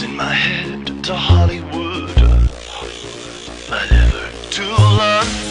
losing my head to Hollywood. but never too long.